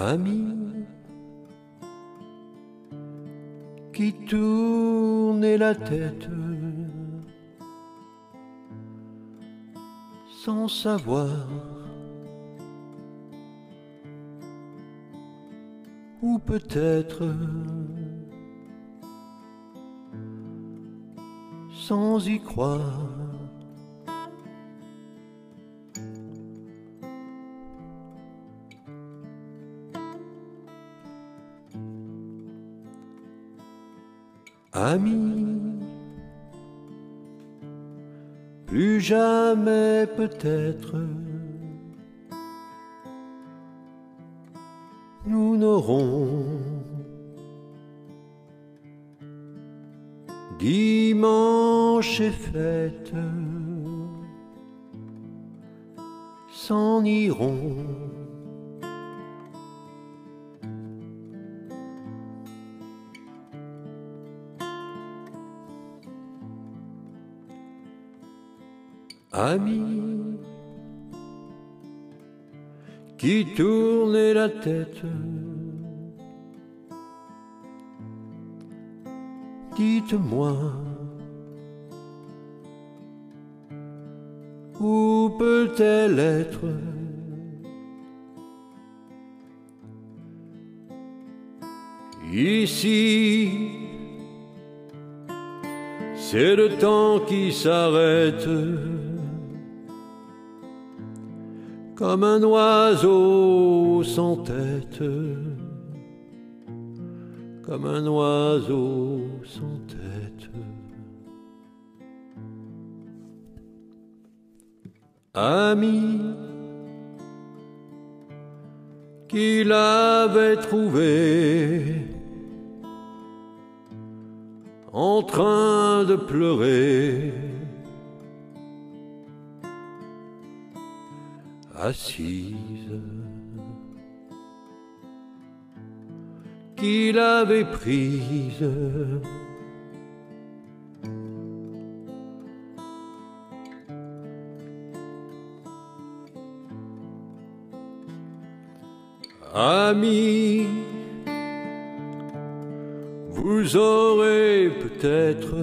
Ami qui tournait la tête sans savoir ou peut-être sans y croire. Ami, plus jamais peut-être. Nous n'aurons dimanche et fête. S'en iront. Amis qui tournait la tête, dites-moi où peut-elle être? Ici, c'est le temps qui s'arrête comme un oiseau sans tête, comme un oiseau sans tête. Ami qui l'avait trouvé en train de pleurer assise, qu'il avait prise. Ami, vous aurez peut-être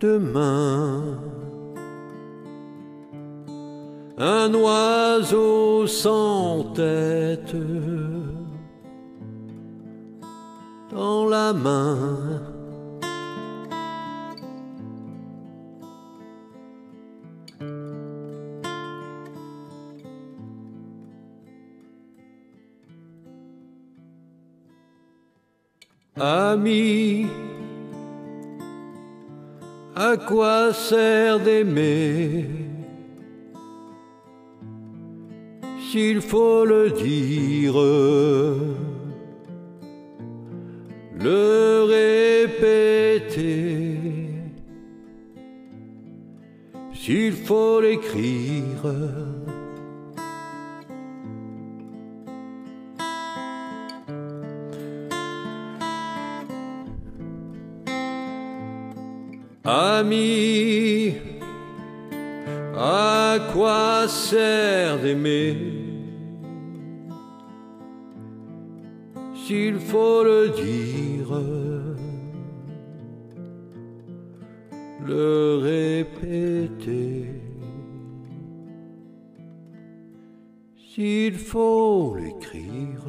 demain un oiseau sans tête dans la main. Ami, à quoi sert d'aimer s'il faut le dire, le répéter, s'il faut l'écrire. Ami, à quoi sert d'aimer s'il faut le dire, le répéter, s'il faut l'écrire